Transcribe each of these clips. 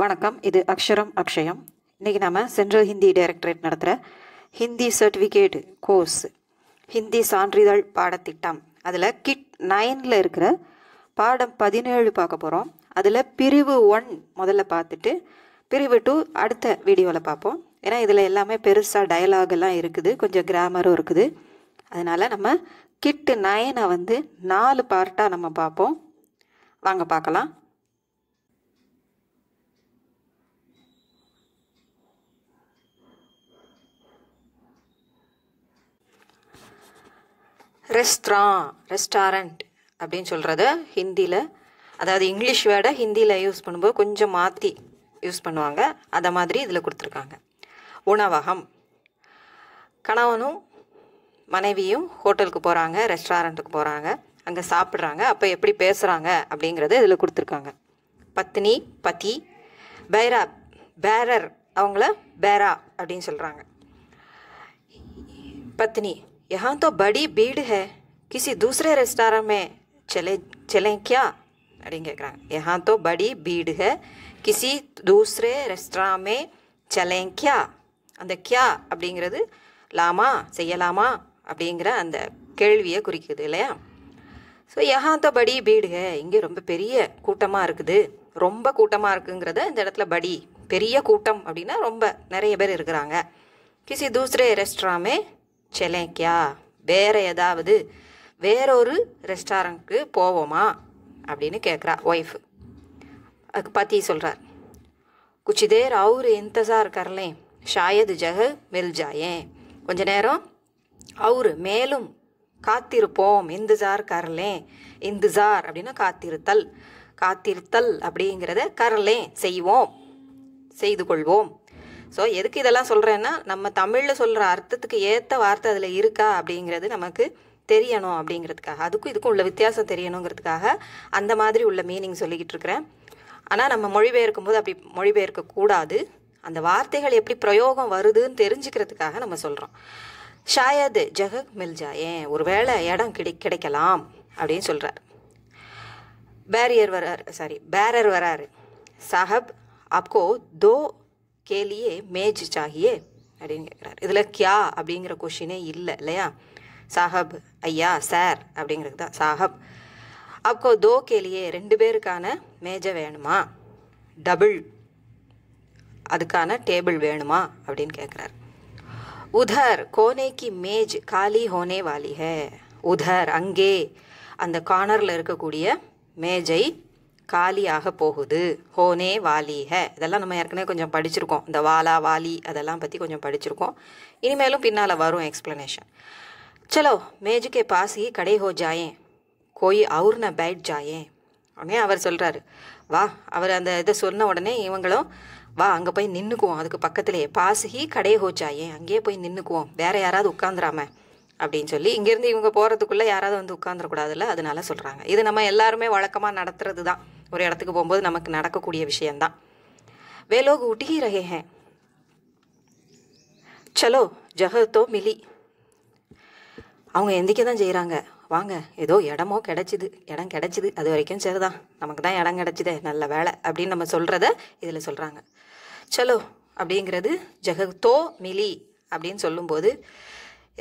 வணக்கம். இது அக்ஷரம் அக்ஷயம். இன்றைக்கி நம்ம சென்ட்ரல் ஹிந்தி டைரக்டரேட் நடத்துகிற ஹிந்தி சர்டிஃபிகேட் கோர்ஸ் ஹிந்தி சான்றிதழ் பாடத்திட்டம். அதில் கிட் நைனில் இருக்கிற பாடம் பதினேழு பார்க்க போகிறோம் அதில் பிரிவு ஒன் முதல்ல பார்த்துட்டு பிரிவு டூ அடுத்த வீடியோவில் பார்ப்போம். ஏன்னா இதில் எல்லாமே பெருசாக டயலாக் எல்லாம் இருக்குது. கொஞ்சம் கிராமரும் இருக்குது. அதனால் நம்ம கிட்டு நயனை வந்து நாலு பார்ட்டாக நம்ம பார்ப்போம். வாங்க பார்க்கலாம். ரெஸ்ட்ரா ரெஸ்டாரண்ட் அப்படின்னு சொல்கிறது ஹிந்தியில். அதாவது இங்கிலீஷ் வேர்டை ஹிந்தியில் யூஸ் பண்ணும்போது கொஞ்சம் மாற்றி யூஸ் பண்ணுவாங்க. அதை மாதிரி இதில் கொடுத்துருக்காங்க. உணவகம். கணவனும் மனைவியும் ஹோட்டலுக்கு போகிறாங்க ரெஸ்டாரண்ட்டுக்கு போகிறாங்க அங்கே சாப்பிட்றாங்க. அப்போ எப்படி பேசுகிறாங்க அப்படிங்கிறத இதில் கொடுத்துருக்காங்க. பத்னி பதி பைரா பேரர். அவங்கள பேரா அப்படின்னு சொல்கிறாங்க பத்னி यहाँ तो बड़ी भीड़ है किसी दूसरे रेस्टोरेंट में चले चलें क्या அப்படின்னு கேட்குறாங்க यहाँ तो बड़ी भीड़ है किसी दूसरे रेस्टोरेंट में चलें क्या அந்த கியா அப்படிங்கிறது லாமா செய்யலாமா அப்படிங்கிற அந்த கேள்வியை குறிக்குது இல்லையா ஸோ யஹாந்த படி பீடுக இங்கே ரொம்ப பெரிய கூட்டமாக இருக்குது ரொம்ப கூட்டமாக இருக்குங்கிறத இந்த இடத்துல படி பெரிய கூட்டம் அப்படின்னா ரொம்ப நிறைய பேர் இருக்கிறாங்க கிசி தூசரே ரெஸ்டாரமே செலேக்கியா வேற ஏதாவது வேறொரு ரெஸ்டாரண்ட்க்கு போவோமா? அப்படின்னு கேட்குறா ஒய்ஃப் அதுக்கு பத்தி சொல்கிறார் குச்சி தேர் அவுர் இந்தசார் கரலேன் ஷாயது ஜக மெல்ஜாயேன் கொஞ்ச நேரம் அவுர் மேலும் காத்திருப்போம். இந்துசார் கரலேன் இந்துசார் அப்படின்னா காத்திருத்தல். காத்திருத்தல் அப்படிங்கிறத கரலேன் செய்வோம். செய்து கொள்வோம். ஸோ எதுக்கு இதெல்லாம் சொல்கிறேன்னா நம்ம தமிழில் சொல்கிற அர்த்தத்துக்கு ஏற்ற வார்த்தை அதில் இருக்கா அப்படிங்கிறது நமக்கு தெரியணும் அப்படிங்கிறதுக்காக. அதுக்கும் இதுக்கும் உள்ள வித்தியாசம் தெரியணுங்கிறதுக்காக அந்த மாதிரி உள்ள மீனிங் சொல்லிக்கிட்டு இருக்கிறேன். ஆனால் நம்ம மொழிபெயர்க்கும் போது அப்படி மொழிபெயர்க்க கூடாது அந்த வார்த்தைகள் எப்படி பிரயோகம் வருதுன்னு தெரிஞ்சுக்கிறதுக்காக நம்ம சொல்கிறோம் ஷாயது ஜகக் மில்ஜா ஏன் ஒருவேளை இடம் கிடை கிடைக்கலாம் அப்படின்னு சொல்கிறார் பேரியர் வரார் சாரி பேரர் வராரு. சாஹப் ஆப்கோ தோ கேலியே மேஜ் சாகியே அப்படின்னு கேட்குறாரு இதில் கியா அப்படிங்கிற கொஷினே இல்லை இல்லையா? சாஹப் ஐயா சார் அப்படிங்கிறது தான். சாஹப் அப்போ தோ கேலியே ரெண்டு பேருக்கான மேஜை வேணுமா? டபுள் அதுக்கான டேபிள் வேணுமா? அப்படின்னு கேட்குறாரு உதர் கோனேக்கு மேஜ் காலி ஹோனே வாலி ஹே உதர் அங்கே அந்த கார்னரில் இருக்கக்கூடிய மேஜை காலியாக போகுது. ஹோனே வாலி ஹே இதெல்லாம் நம்ம ஏற்கனவே கொஞ்சம் படிச்சிருக்கோம். இந்த வாலா வாலி அதெல்லாம் பற்றி கொஞ்சம் படிச்சிருக்கோம். இனிமேலும் பின்னால் வரும் எக்ஸ்ப்ளனேஷன் சலோ மேஜுக்கே பாஸ் ஹி கடை ஹோ ஜாயேன். கோயி அவுர்ன பைட் பேட் ஜாயேன். உடனே அவர் சொல்கிறாரு வா. அவர் அந்த இதை சொன்ன உடனே இவங்களும் வா அங்கே போய் நின்றுக்குவோம் அதுக்கு பக்கத்துலேயே பாசுகி கடை ஹோச்சாயே அங்கேயே போய் நின்றுக்குவோம் வேற யாராவது உட்காந்துராம அப்படின்னு சொல்லி இங்கேருந்து இவங்க போகிறதுக்குள்ளே யாராவது வந்து உட்காந்துடக்கூடாதுல்ல அதனால சொல்கிறாங்க இது நம்ம எல்லாருமே வழக்கமாக நடத்துறது தான் ஒரு இடத்துக்கு போகும்போது நமக்கு நடக்கக்கூடிய விஷயந்தான் வேலோக் உட்டி ரகே ஹே. சலோ ஜஹத்தோ மிலி. அவங்க எந்திக்க தான் செய்கிறாங்க வாங்க ஏதோ இடமோ கிடச்சிது. இடம் கிடச்சிது. அது வரைக்கும் சரிதான். நமக்கு தான் இடம் கிடச்சிதே. நல்ல வேலை அப்படின்னு நம்ம சொல்கிறத இதில் சொல்கிறாங்க சலோ அப்படிங்கிறது ஜெகத்தோ மிலி அப்படின்னு சொல்லும்போது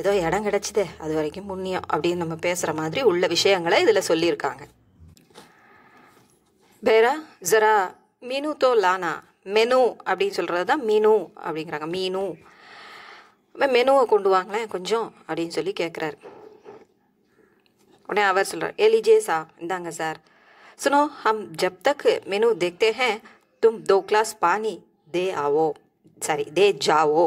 ஏதோ இடம் கிடச்சிதே. அது வரைக்கும் புண்ணியம் அப்படின்னு நம்ம பேசுகிற மாதிரி உள்ள விஷயங்களை இதில் சொல்லியிருக்காங்க. பேரா ஜரா மீனு தோ லானா மெனு அப்படின்னு சொல்கிறது தான் மீனு அப்படிங்கிறாங்க. மீனு. மெனுவை கொண்டு வாங்களேன் கொஞ்சம் அப்படின்னு சொல்லி கேட்குறாரு உடனே அவர் சொல்கிறார் எலிஜே சா இந்தாங்க சார். சுனோ ஹம் ஜப் தக் மெனு தேக்தே ஹே தும் தோ கிளாஸ் பானி தே ஆவோ. சாரி தே ஜாவோ.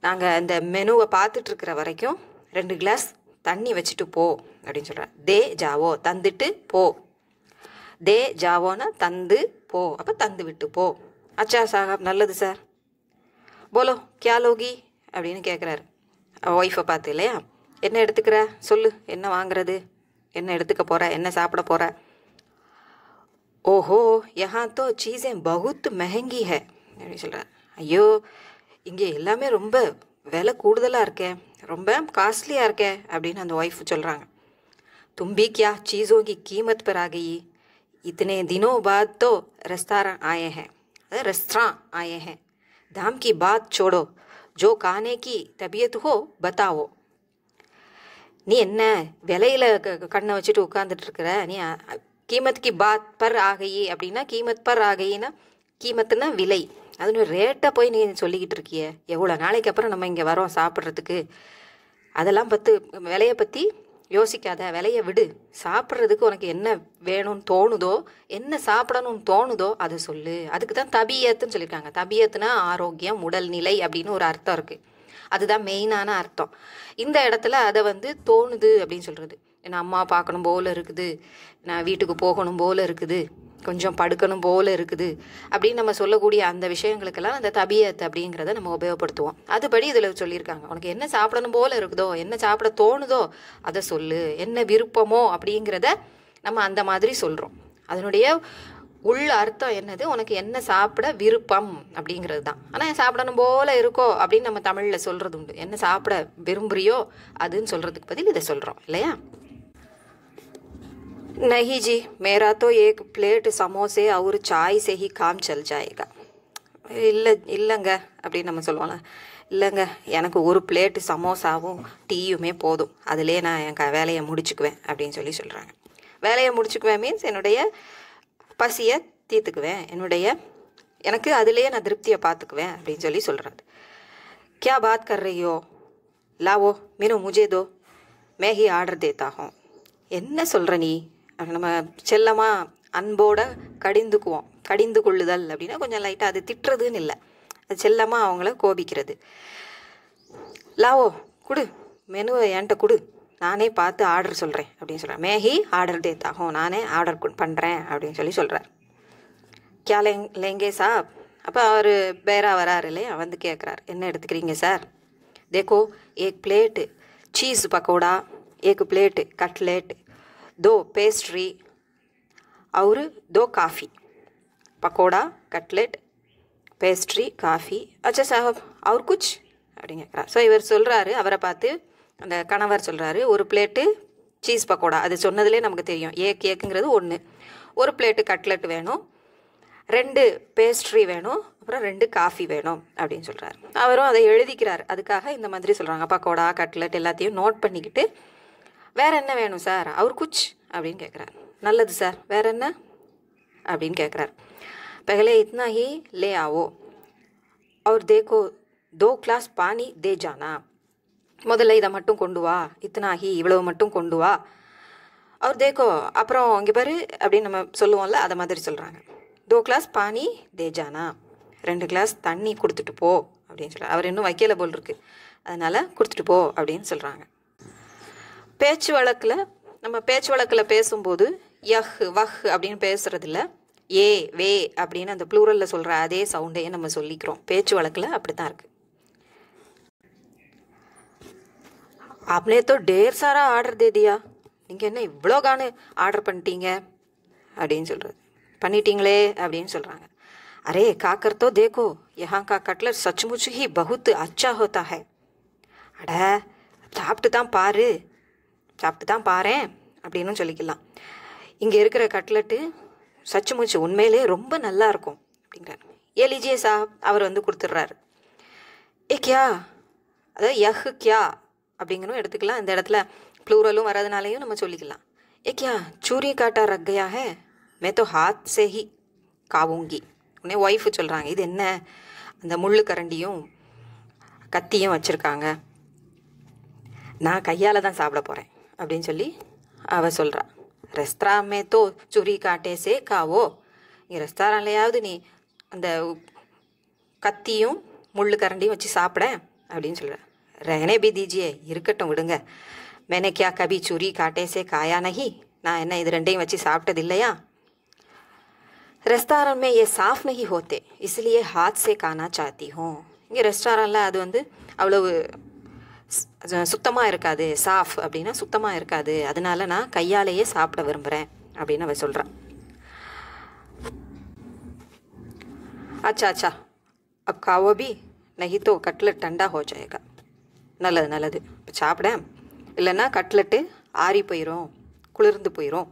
நாங்கள் இந்த மெனுவை பார்த்துட்ருக்கிற வரைக்கும் ரெண்டு கிளாஸ் தண்ணி வச்சுட்டு போ அப்படின்னு சொல்கிறார் தே ஜாவோ தந்துட்டு போ. தே ஜாவோன்னா தந்து போ. அப்போ தந்து விட்டு போ. அச்சா சாஹாப் நல்லது சார் போலோ கியா லோகி? அப்படின்னு கேட்குறாரு ஒய்ஃபை பார்த்து இல்லையா? என்ன எடுத்துக்கிற? சொல்லு. என்ன வாங்குறது? என்ன எடுத்துக்க போகிற என்ன சாப்பிட போகிற ஓஹோ யஹா தோ சீஸே பகுத் மெஹங்கி ஹே அப்படின்னு சொல்கிறார் ஐயோ இங்கே எல்லாமே ரொம்ப விலை கூடுதலாக இருக்கே. ரொம்ப காஸ்ட்லியாக இருக்கே. அப்படின்னு அந்த ஒய்ஃப் சொல்கிறாங்க தும்பி கியா சீஸோங்கி கீமத் பெறாகி इतने दिनों बाद तो रेस्टोरेंट आए हैं रेस्टोरेंट आए हैं दाम की बात छोड़ो जो खाने की तबीयत हो बताओ நீ என்ன விலையில க- க- கண்ணை வச்சுட்டு உட்காந்துட்டு இருக்கிற நீ அ- அ- கீமத் கி பாத் பர் ஆகையே அப்படின்னா கீமத் பர் ஆகையினா கீமத்துனா விலை அது ரேட்டை போய் நீ சொல்லிக்கிட்டு இருக்கிய எவ்வளோ நாளைக்கு அப்புறம் நம்ம இங்கே வரோம் சாப்பிட்றதுக்கு அதெல்லாம் பத்து விலையை பற்றி யோசிக்காத விலையை விடு. சாப்பிட்றதுக்கு உனக்கு என்ன வேணும்னு தோணுதோ என்ன சாப்பிடணும்னு தோணுதோ அதை சொல்லு. அதுக்கு தான் தபியத்துன்னு சொல்லியிருக்காங்க. தபியத்துனா ஆரோக்கியம் உடல்நிலை அப்படின்னு ஒரு அர்த்தம் இருக்குது அதுதான் மெயினான அர்த்தம். இந்த இடத்துல அதை வந்து தோணுது அப்படின்னு சொல்கிறது என்ன அம்மா பார்க்கணும் போல இருக்குது. நான் வீட்டுக்கு போகணும் போல இருக்குது. கொஞ்சம் படுக்கணும் போல இருக்குது அப்படின்னு நம்ம சொல்லக்கூடிய அந்த விஷயங்களுக்கெல்லாம் அந்த தபியத் அப்படிங்கிறத நம்ம உபயோகப்படுத்துவோம். அதுபடி இதில் சொல்லியிருக்காங்க. உனக்கு என்ன சாப்பிடணும் போல இருக்குதோ என்ன சாப்பிட தோணுதோ அதை சொல்லு. என்ன விருப்பமோ அப்படிங்கிறத நம்ம அந்த மாதிரி சொல்கிறோம் அதனுடைய உள் அர்த்தம் என்னது? உனக்கு என்ன சாப்பிட விருப்பம் அப்படிங்கிறது தான். ஆனால் சாப்பிடணும் போல இருக்கோ அப்படின்னு நம்ம தமிழில் சொல்கிறது உண்டு. என்ன சாப்பிட விரும்புறியோ அதுன்னு சொல்கிறதுக்கு பதில் இதை சொல்கிறோம் இல்லையா? नहीं जी मेरा तो एक प्लेट समोसे और चाय से ही काम चल जाएगा இல்லை இல்லைங்க அப்படின்னு நம்ம சொல்லுவோம்ல இல்லைங்க எனக்கு ஒரு பிளேட்டு சமோசாவும் டீயுமே போதும் அதிலே நான் என் க- வேலையை முடிச்சுக்குவேன் அப்படின்னு சொல்லி சொல்கிறாங்க வேலையை முடிச்சுக்குவேன் மீன்ஸ் என்னுடைய பசியை தீர்த்துக்குவேன் என்னுடைய எனக்கு அதிலேயே நான் திருப்தியை பார்த்துக்குவேன் அப்படின்னு சொல்லி சொல்கிறாரு क्या बात कर रही हो लावो मीनू मुझे दो मैं ही ஆர்டர் देता हूँ என்ன சொல்கிற நீ அப்ப நம்ம செல்லமாக அன்போட கடிந்துக்குவோம். கடிந்து கொள்ளுதல் அப்படின்னா கொஞ்சம் லைட்டாக அது திட்டுறதுன்னு இல்லை. அது செல்லமாக அவங்கள கோபிக்கிறது. லாவோ குடு. மெனு என்கிட்ட கொடு. நானே பார்த்து ஆர்டர் சொல்கிறேன் அப்படின்னு சொல்கிறேன் மேகி ஆர்டர் டே தாகும் நானே ஆர்டர் பண்ணுறேன் அப்படின்னு சொல்லி சொல்கிறார் கே லெங் லெங்கே சாப். அப்போ அவர் பேரா வராரு இல்லையா? வந்து கேட்குறாரு என்ன எடுத்துக்கிறீங்க சார்? தேக்கோ ஏக் பிளேட்டு சீஸ் பக்கோடா ஏக்கு பிளேட்டு கட்லேட்டு दो पेस्ट्री और दो काफ़ी पकौड़ा कटलेट பேஸ்ட்ரி காஃபி அச்சா சாஹப் அவர் குச் அப்படின்னு கேட்குறாரு ஸோ இவர் சொல்கிறாரு அவரை பார்த்து அந்த கணவர் சொல்கிறாரு ஒரு பிளேட்டு சீஸ் பக்கோடா அது சொன்னதுலே நமக்கு தெரியும் ஏ கேக்குங்கிறது ஒன்று ஒரு பிளேட்டு கட்லெட் வேணும் ரெண்டு பேஸ்ட்ரி வேணும் அப்புறம் ரெண்டு காஃபி வேணும் அப்படின்னு சொல்கிறாரு அவரும் அதை எழுதிக்கிறார் அதுக்காக இந்த மாதிரி சொல்கிறாங்க பக்கோடா கட்லெட் எல்லாத்தையும் நோட் பண்ணிக்கிட்டு வேற என்ன வேணும் சார் அவர் குச் அப்படின்னு கேட்குறாரு நல்லது சார் வேற என்ன அப்படின்னு கேட்குறாரு पहले इतना ही ले आओ और देखो दो ग्लास पानी दे जाना முதல்ல இதை மட்டும் கொண்டு வா இத்தனாகி இவ்வளவு மட்டும் கொண்டு வா அவர் தேக்கோ அப்புறம் இங்கே பாரு அப்படின்னு நம்ம சொல்லுவோம்ல அதை மாதிரி சொல்கிறாங்க தோ கிளாஸ் பானி தேஜானா ரெண்டு கிளாஸ் தண்ணி கொடுத்துட்டு போ அப்படின்னு சொல்கிறார் அவர் இன்னும் வைக்கல போல் இருக்கு அதனால் கொடுத்துட்டு போ அப்படின்னு சொல்கிறாங்க பேச்சு வழக்கில் நம்ம பேச்சு வழக்கில் பேசும்போது யஹ் வஹ் அப்படின்னு பேசுறதில்ல ஏ வே அப்படின்னு அந்த ப்ளூரலில் சொல்கிற அதே சவுண்டையே நம்ம சொல்லிக்கிறோம் பேச்சு வழக்கில் அப்படி தான் இருக்குது आपने तो ढेर सारा ஆர்டர் दे दिया நீங்கள் என்ன இவ்வளோ கானு ஆர்டர் பண்ணிட்டீங்க அப்படின்னு சொல்கிறது பண்ணிட்டீங்களே அப்படின்னு சொல்கிறாங்க அரே காக்கர் तो देखो यहाँ का कटलेट सचमुच ही बहुत अच्छा होता है அட சாப்பிட்டு தான் பாரு சாப்பிட்டு தான் பாரேன் அப்படின்னு சொல்லிக்கலாம். இங்கே இருக்கிற கட்லெட்டு சச்சுமுச்சு உண்மையிலே ரொம்ப நல்லா இருக்கும் அப்படிங்கிறார். ஏ லிஜியே அவர் வந்து கொடுத்துட்றாரு. ஏ கியா? அதாவது யஹ் கியா? அப்படிங்கணும் எடுத்துக்கலாம். இந்த இடத்துல ப்ளூரலும் வர்றதுனாலையும் நம்ம சொல்லிக்கலாம். ஏ கியா சூரி காட்டா ரக்கையா ஹே மே தோ ஹாத் சேஹி காவுங்கி. உடனே ஒய்ஃபு சொல்கிறாங்க இது என்ன? அந்த முள்ளு கரண்டியும் கத்தியும் வச்சுருக்காங்க. நான் கையால் தான் சாப்பிட போகிறேன் அப்படின்னு சொல்லி அவள் சொல்கிறான் ரெஸ்தாரமே தோ சுரி காட்டேசே காவோ இங்கே ரெஸ்தாரண்ட்லையாவது நீ அந்த கத்தியும் முள்ளு கரண்டியும் வச்சு சாப்பிட? அப்படின்னு சொல்கிறேன் ரஹனே பி தீஜியே இருக்கட்டும் விடுங்க. மேனே கியா கபி சுரி காட்டேசே காயா நகி? நான் என்ன இது ரெண்டையும் வச்சு சாப்பிட்டது இல்லையா ரெஸ்டாரண்ட்மே ஏ சாஃப் நகி ஹோத்தே. இஸ்லியே ஹாத்ஸே காணா சாத்தி ஹோம் இங்கே ரெஸ்டாரண்ட்டில் அது வந்து அவ்வளவு சுத்தமாக இருக்காது சாஃப் அப்படின்னா சுத்தமாக இருக்காது. அதனால நான் கையாலேயே சாப்பிட விரும்புகிறேன் அப்படின்னு அவள் சொல்கிறான் அச்சா அச்சா அப் காவோ நகித்தோ கட்லெட் டண்டா ஹோ ஜாயேகா. நல்லது நல்லது. இப்போ சாப்பிட இல்லைன்னா கட்லெட்டு ஆறி போயிடும் குளிர்ந்து போயிடும்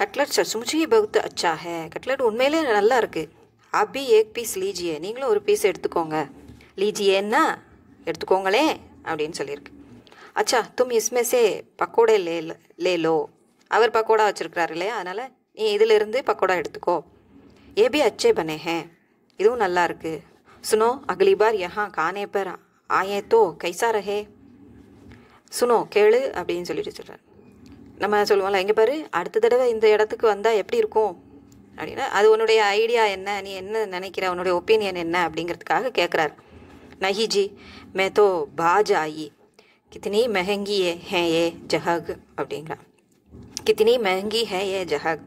கட்லட் சார் சுமிச்சி பகுத்து அச்சா ஹே. கட்லட் உண்மையிலே நல்லா இருக்குது அபி ஏக் பீஸ் லீஜியே. நீங்களும் ஒரு பீஸ் எடுத்துக்கோங்க. லீஜியேன்னா எடுத்துக்கோங்களேன். அப்படின்னு சொல்லியிருக்கு. அச்சா தும் இஸ்மே சே பக்கோடே லே லே லோ. அவர் பக்கோடா வச்சுருக்கிறாரு இல்லையா? அதனால் நீ இதிலிருந்து பக்கோடா எடுத்துக்கோ. ஏபி அச்சே பனே ஹே. இதுவும் நல்லா இருக்கு. சுனோ அகலி பார் யஹா கானே பர் ஆயே தோ கைசா ரஹே. சுனோ கேளு அப்படின்னு சொல்லிட்டு சொல்கிறார் நம்ம சொல்லுவோம்ல எங்கே பாரு அடுத்த தடவை இந்த இடத்துக்கு வந்தால் எப்படி இருக்கும்? அப்படின்னா அது உன்னுடைய ஐடியா என்ன? நீ என்ன நினைக்கிற? உன்னுடைய ஒப்பீனியன் என்ன? அப்படிங்கிறதுக்காக கேட்குறாரு நஹி ஜி மே தோ பாஜ் ஆயி கித்தனி மெஹங்கி ஏ ஹே ஏ ஜஹக் அப்படிங்கிறான் கித்தனி மெஹங்கி ஹே ஏ ஜஹக்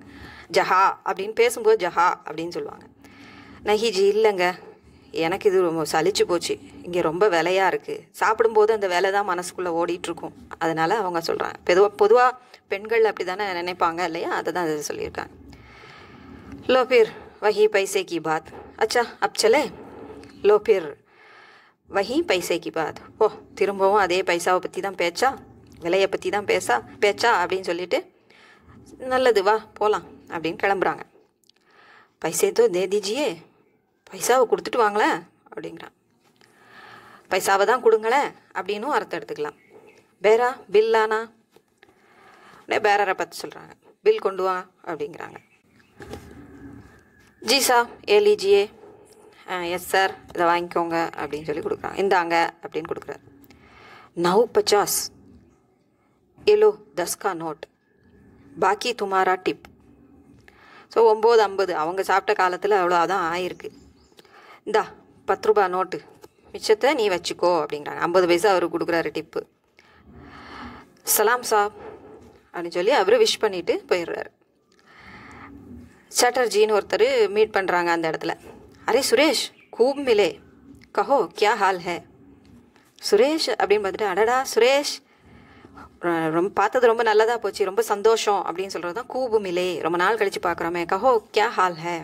ஜஹா அப்படின்னு பேசும்போது ஜஹா அப்படின்னு சொல்லுவாங்க நஹி ஜி இல்லைங்க எனக்கு இது ரொம்ப சலிச்சு போச்சு இங்கே ரொம்ப விலையாக இருக்குது சாப்பிடும்போது அந்த விலை தான் மனசுக்குள்ளே ஓடிட்டுருக்கும் அதனால் அவங்க சொல்கிறாங்க பொதுவாக பொதுவாக பெண்கள் அப்படி தானே நினைப்பாங்க இல்லையா அதை தான் அது சொல்லியிருக்காங்க लो फिर वही पैसे की बात अच्छा अब चले लो फिर வகி பைசைக்கு பாத். ஓ திரும்பவும் அதே பைசாவை பற்றி தான் பேச்சா? விலையை பற்றி தான் பேசா? பேச்சா? அப்படின்னு சொல்லிட்டு நல்லது வா போகலாம் அப்படின்னு கிளம்புறாங்க. பைசே தோ தே பைசாவை கொடுத்துட்டு வாங்களேன் அப்படிங்கிறான். பைசாவை தான் கொடுங்களேன் அப்படின்னும் அர்த்தம் எடுத்துக்கலாம். பேரா பில்லானா? உடனே பேரரை பார்த்து சொல்கிறாங்க பில் கொண்டு வா அப்படிங்கிறாங்க. ஜி சா ஏ எஸ் சார் இதை வாங்கிக்கோங்க அப்படின்னு சொல்லி கொடுக்குறாங்க. இந்தாங்க அப்படின்னு கொடுக்குறாரு. நவ் பச்சாஸ் எலோ தஸ்கா நோட் பாக்கி துமாரா டிப் ஸோ ஒம்பது ஐம்பது. அவங்க சாப்பிட்ட காலத்தில் அவ்வளோதான் ஆயிருக்கு. இந்தா பத்து ரூபா நோட்டு மிச்சத்தை நீ வச்சுக்கோ அப்படிங்கிறாங்க. ஐம்பது பைசா அவர் கொடுக்குறாரு டிப்பு சலாம் சாப் அப்படின்னு சொல்லி அவர் விஷ் பண்ணிவிட்டு போயிடுறாரு. சட்டர்ஜின்னு ஒருத்தர் மீட் பண்ணுறாங்க அந்த இடத்துல. அரே சுரேஷ் கூப் மிலே கஹோ கியா ஹால் ஹே? சுரேஷ்? அப்படின்னு பார்த்துட்டு அடடா சுரேஷ். ரொம்ப பார்த்தது ரொம்ப நல்லதாக போச்சு ரொம்ப சந்தோஷம் அப்படின்னு சொல்கிறது தான் கூபு மிலே ரொம்ப நாள் கழித்து பார்க்குறோமே. கஹோ கியா ஹால் ஹே?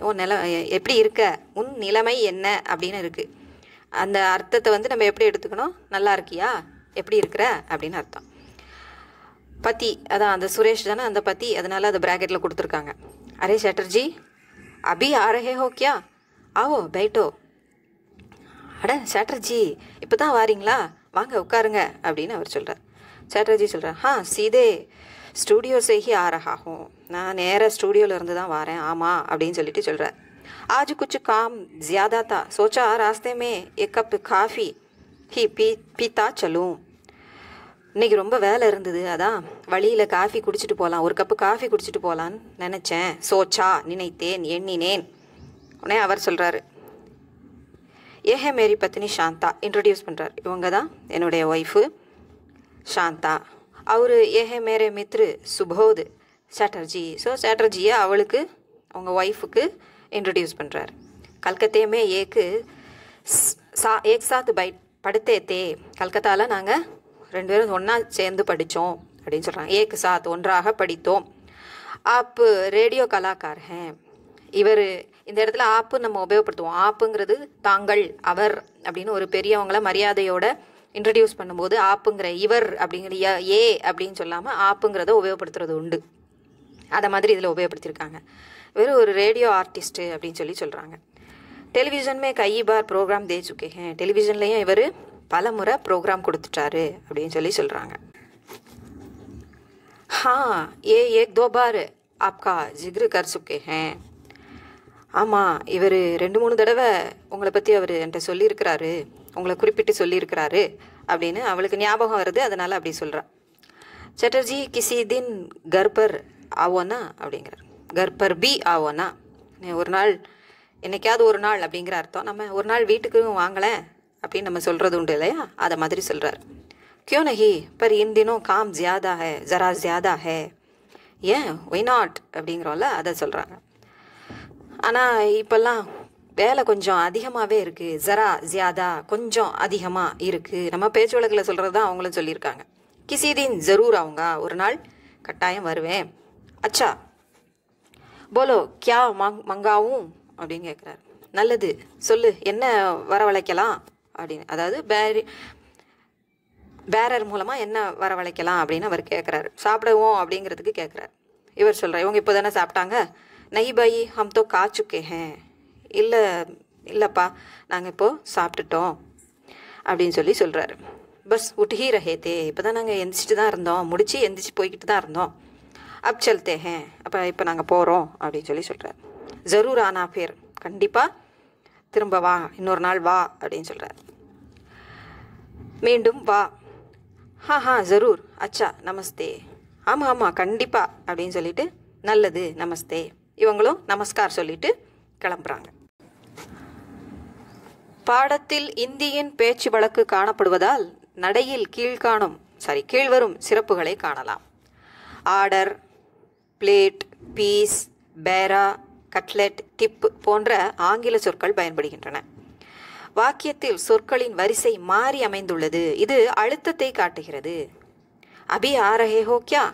ஓ நில எப்படி இருக்க? உன் நிலைமை என்ன? அப்படின்னு இருக்குது அந்த அர்த்தத்தை வந்து நம்ம எப்படி எடுத்துக்கணும்? நல்லா இருக்கியா? எப்படி இருக்கிற? அப்படின்னு அர்த்தம். பத்தி அதான் அந்த சுரேஷ் தானே அந்த பத்தி அதனால அதை ப்ராக்கெட்டில் கொடுத்துருக்காங்க. அரே சேட்டர்ஜி அபி ஆரஹே ஹோக்கியா ஹோ கியா? ஆவோ பைட்டோ அட சேட்டர்ஜி இப்போ தான் வாரீங்களா வாங்க உட்காருங்க அப்படின்னு அவர் சொல்கிறார் சேட்டர்ஜி சொல்கிறார் ஹா சீதே ஸ்டூடியோ சேஹி ஆ ரஹா ஹூ நான் நேராக ஸ்டூடியோவில் இருந்து தான் வரேன் ஆமாம் அப்படின்னு சொல்லிட்டு சொல்கிறார் आज कुछ काम ज़्यादा था सोचा रास्ते में एक कप काफ़ी ही पी पीता चलूं இன்னைக்கு ரொம்ப வேலை இருந்தது அதான் வழியில் காஃபி குடிச்சிட்டு போகலாம் ஒரு கப்பு காஃபி குடிச்சிட்டு போகலான்னு நினச்சேன் சோச்சா நினைத்தேன் எண்ணினேன் உடனே அவர் சொல்கிறாரு ஏஹே மேரி பத்தினி சாந்தா இன்ட்ரடியூஸ் பண்ணுறார் இவங்க தான் என்னுடைய ஒய்ஃபு சாந்தா அவர் ஏஹே மேரே மித்ரு சுபோத் சாட்டர்ஜி. ஸோ சாட்டர்ஜியை அவளுக்கு அவங்க ஒய்ஃபுக்கு இன்ட்ரடியூஸ் பண்ணுறார் கல்கத்தையுமே ஏக்கு சா ஏக் சாத் பை படுத்தே தே கல்கத்தாவில் நாங்கள் ரெண்டு பேரும் ஒன்றா சேர்ந்து படித்தோம் அப்படின்னு சொல்கிறாங்க ஏக்கு சாத் ஒன்றாக படித்தோம். ஆப் ரேடியோ கலாக்கார் இவர் இந்த இடத்துல ஆப்பு நம்ம உபயோகப்படுத்துவோம். ஆப்புங்கிறது தாங்கள் அவர் அப்படின்னு ஒரு பெரியவங்கள மரியாதையோட இன்ட்ரடியூஸ் பண்ணும்போது ஆப்புங்கிற இவர் அப்படிங்கிற ஏ அப்படின்னு சொல்லாமல் ஆப்புங்கிறத உபயோகப்படுத்துறது உண்டு. அதை மாதிரி இதில் உபயோகப்படுத்தியிருக்காங்க வெறும் ஒரு ரேடியோ ஆர்டிஸ்ட்டு அப்படின்னு சொல்லி சொல்கிறாங்க டெலிவிஷன்மே கை பார் ப்ரோக்ராம் தே சுக்கே டெலிவிஷன்லேயும் இவர் பல முறை ப்ரோக்ராம் கொடுத்துட்டாரு அப்படின்னு சொல்லி சொல்கிறாங்க ஹான் ஏ ஏக் தோ பார். ஆப்கா ஜிக்ரு கர் சுக்கே ஹேன் ஆமாம் இவர் ரெண்டு மூணு தடவை உங்களை பற்றி அவர் என்கிட்ட சொல்லியிருக்கிறாரு. உங்களை குறிப்பிட்டு சொல்லியிருக்கிறாரு அப்படின்னு அவளுக்கு ஞாபகம் வருது அதனால் அப்படி சொல்கிறான் சட்டர்ஜி கிசி தின் கர்பர் ஆவோனா அப்படிங்கிறார். கர்பர் பி ஆவோனா. ஒரு நாள் என்னைக்காவது ஒரு நாள் அப்படிங்கிற அர்த்தம். நம்ம ஒரு நாள் வீட்டுக்கும் வாங்கலை அப்படின்னு நம்ம சொல்கிறது உண்டு இல்லையா? அதை மாதிரி சொல்கிறார் கியோ நகி பர் இன் தினம் காம் ஜியாதா ஹே ஜரா ஜியாதா ஹே. ஏன்? ஒய் நாட் அப்படிங்கிறோம்ல அதை சொல்கிறாங்க ஆனால் இப்போல்லாம் வேலை கொஞ்சம் அதிகமாகவே இருக்குது ஜரா ஜியாதா கொஞ்சம் அதிகமாக இருக்குது நம்ம பேச்சு வழக்கில் சொல்கிறது தான் அவங்களும் சொல்லியிருக்காங்க. கிசிதீன் ஜரூர் அவங்க ஒரு நாள் கட்டாயம் வருவேன். அச்சா போலோ கியா மங் மங்காவும் அப்படின்னு கேட்குறாரு நல்லது சொல்லு என்ன வரவழைக்கலாம்? அப்படின்னு அதாவது பேரி பேரர் மூலமாக என்ன வரவழைக்கலாம் அப்படின்னு அவர் கேட்குறாரு சாப்பிடுவோம் அப்படிங்கிறதுக்கு கேட்குறாரு இவர் சொல்கிறார் இவங்க இப்போ தானே சாப்பிட்டாங்க? நை பாயி ஹம் தோ கா சுக்கே ஹேன் இல்லை இல்லைப்பா நாங்கள் இப்போது சாப்பிட்டுட்டோம் அப்படின்னு சொல்லி சொல்கிறாரு பஸ் உட்ஹி ரஹே தே இப்போ தான் நாங்கள் எந்திரிச்சிட்டு தான் இருந்தோம் முடிச்சு எந்திரிச்சு போய்கிட்டு தான் இருந்தோம் அப் சல்தே ஹே அப்போ இப்போ நாங்கள் போகிறோம் அப்படின்னு சொல்லி சொல்கிறார் ஜரூர் ஆனா பேர் கண்டிப்பாக திரும்ப வா இன்னொரு நாள் வா அப்படின்னு சொல்கிறார் மீண்டும் வா ஹா ஹா ஜரூர் அச்சா நமஸ்தே ஆமாம் ஆமாம் கண்டிப்பாக அப்படின்னு சொல்லிட்டு நல்லது நமஸ்தே இவங்களும் நமஸ்கார் சொல்லிட்டு கிளம்புறாங்க. பாடத்தில் இந்தியின் பேச்சு வழக்கு காணப்படுவதால் நடையில் கீழ்காணும் சாரி கீழ்வரும் சிறப்புகளை காணலாம். Order plate piece bearer cutlet tip போன்ற ஆங்கில சொற்கள் பயன்படுகின்றன. வாக்கியத்தில் சொற்களின் வரிசை மாறி அமைந்துள்ளது. இது அழுத்தத்தை காட்டுகிறது. அபி ஆரஹே ஹோ கியா?